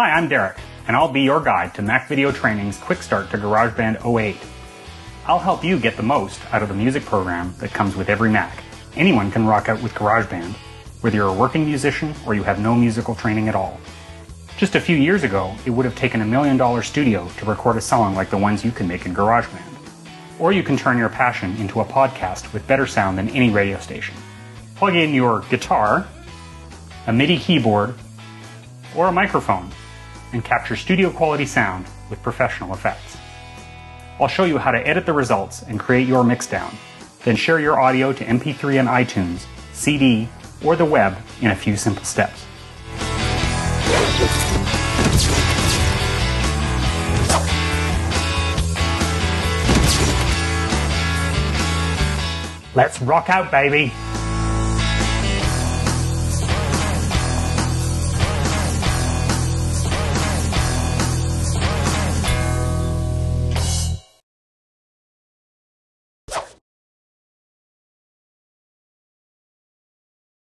Hi, I'm Derek, and I'll be your guide to Mac Video Training's Quick Start to GarageBand 08. I'll help you get the most out of the music program that comes with every Mac. Anyone can rock out with GarageBand, whether you're a working musician or you have no musical training at all. Just a few years ago, it would have taken a million dollar studio to record a song like the ones you can make in GarageBand. Or you can turn your passion into a podcast with better sound than any radio station. Plug in your guitar, a MIDI keyboard, or a microphone and capture studio quality sound with professional effects. I'll show you how to edit the results and create your mixdown, then share your audio to MP3 and iTunes, CD, or the web in a few simple steps. Let's rock out, baby!